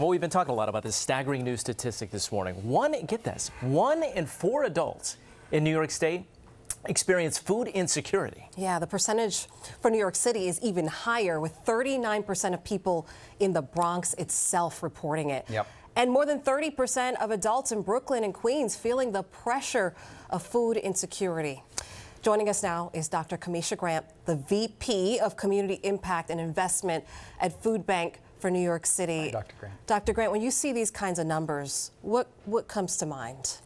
Well, we've been talking a lot about this staggering new statistic this morning. One, get this, one in four adults in New York State experience food insecurity. Yeah, the percentage for New York City is even higher, with 39% of people in the Bronx itself reporting it. Yep. And more than 30% of adults in Brooklyn and Queens feeling the pressure of food insecurity. Joining us now is Dr. Camesha Grant, the VP of Community Impact and Investment at Food Bank for New York City. Hi, Dr. Grant. Dr. Grant, when you see these kinds of numbers, what, what comes to mind?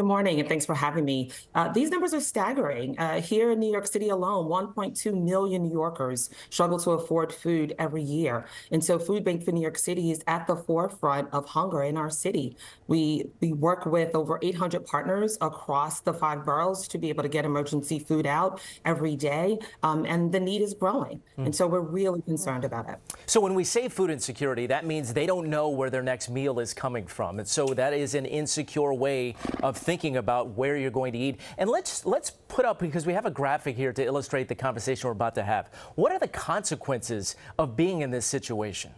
Good morning, and thanks for having me. Uh, these numbers are staggering. Uh, here in New York City alone, 1.2 million New Yorkers struggle to afford food every year. And so Food Bank for New York City is at the forefront of hunger in our city. We, we work with over 800 partners across the five boroughs to be able to get emergency food out every day, um, and the need is growing. Mm. And so we're really concerned about it. So when we say food insecurity, that means they don't know where their next meal is coming from. And so that is an insecure way of thinking about where you're going to eat. And let's let's put up because we have a graphic here to illustrate the conversation we're about to have. What are the consequences of being in this situation?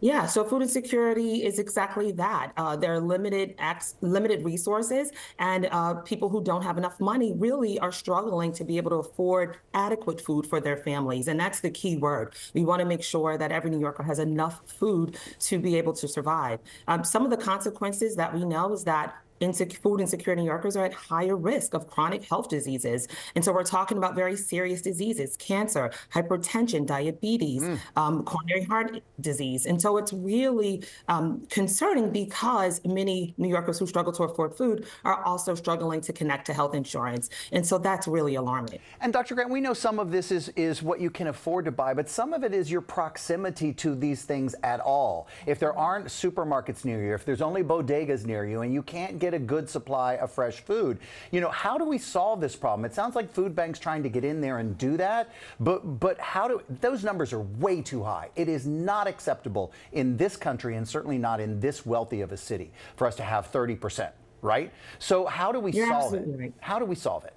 Yeah, so food insecurity is exactly that. Uh, there are limited limited resources, and uh, people who don't have enough money really are struggling to be able to afford adequate food for their families, and that's the key word. We want to make sure that every New Yorker has enough food to be able to survive. Um, some of the consequences that we know is that insecure, food insecure New Yorkers are at higher risk of chronic health diseases. And so we're talking about very serious diseases, cancer, hypertension, diabetes, mm. um, coronary heart disease. And so it's really um, concerning because many New Yorkers who struggle to afford food are also struggling to connect to health insurance. And so that's really alarming. And Dr. Grant, we know some of this is, is what you can afford to buy, but some of it is your proximity to these things at all. If there aren't supermarkets near you, if there's only bodegas near you, and you can't get get a good supply of fresh food. You know, how do we solve this problem? It sounds like food banks trying to get in there and do that, but but how do those numbers are way too high. It is not acceptable in this country and certainly not in this wealthy of a city for us to have 30%, right? So how do we You're solve it? Right. How do we solve it?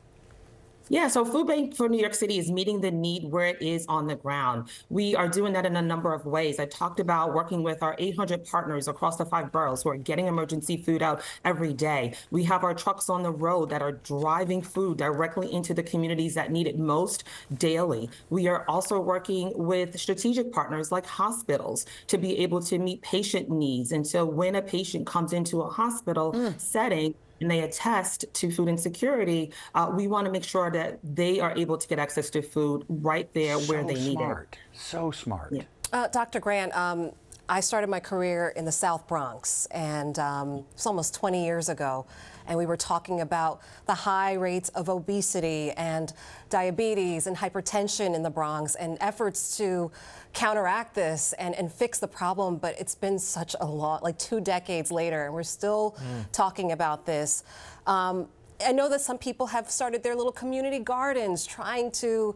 Yeah, so Food Bank for New York City is meeting the need where it is on the ground. We are doing that in a number of ways. I talked about working with our 800 partners across the five boroughs who are getting emergency food out every day. We have our trucks on the road that are driving food directly into the communities that need it most daily. We are also working with strategic partners like hospitals to be able to meet patient needs. And so when a patient comes into a hospital mm. setting, and they attest to food insecurity, uh, we want to make sure that they are able to get access to food right there so where they smart. need it. So smart. Yeah. Uh, Dr. Grant, um, I started my career in the South Bronx, and um, it's almost 20 years ago. And we were talking about the high rates of obesity and diabetes and hypertension in the Bronx and efforts to counteract this and, and fix the problem. But it's been such a lot, like two decades later, and we're still mm. talking about this. Um, I know that some people have started their little community gardens trying to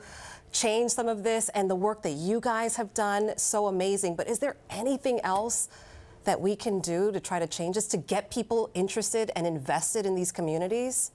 change some of this and the work that you guys have done so amazing. But is there anything else that we can do to try to change this to get people interested and invested in these communities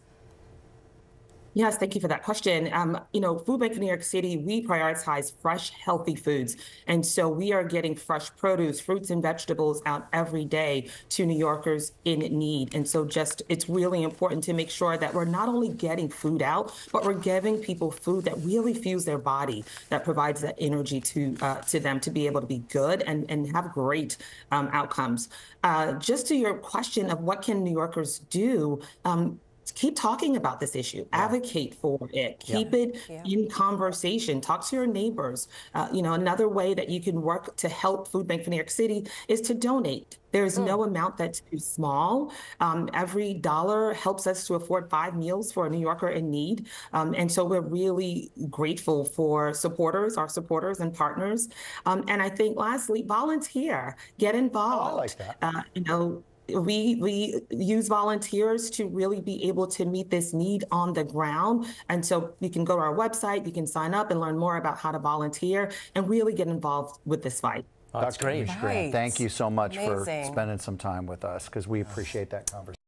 Yes, thank you for that question. Um, you know, Food Bank of New York City, we prioritize fresh, healthy foods. And so we are getting fresh produce, fruits and vegetables out every day to New Yorkers in need. And so just it's really important to make sure that we're not only getting food out, but we're giving people food that really fuels their body, that provides that energy to uh, to them to be able to be good and, and have great um, outcomes. Uh, just to your question of what can New Yorkers do, um, keep talking about this issue yeah. advocate for it keep yeah. it yeah. in conversation talk to your neighbors uh, you know another way that you can work to help food bank for new york city is to donate there's mm. no amount that's too small. Um, every dollar helps us to afford five meals for a New Yorker in need. Um, and so we're really grateful for supporters, our supporters and partners. Um, and I think lastly, volunteer, get involved. Oh, I like that. Uh, you know, we we use volunteers to really be able to meet this need on the ground. And so you can go to our website you can sign up and learn more about how to volunteer and really get involved with this fight. That's great. Grant, thank you so much Amazing. for spending some time with us because we appreciate that conversation